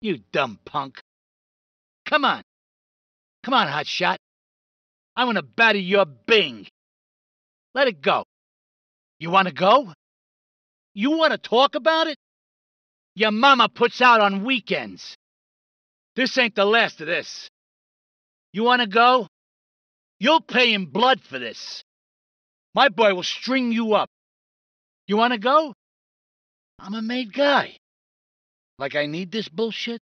You dumb punk. Come on. Come on, hot shot. I want to batter your bing. Let it go. You want to go? You want to talk about it? Your mama puts out on weekends. This ain't the last of this. You want to go? You'll pay in blood for this. My boy will string you up. You want to go? I'm a made guy. Like I need this bullshit?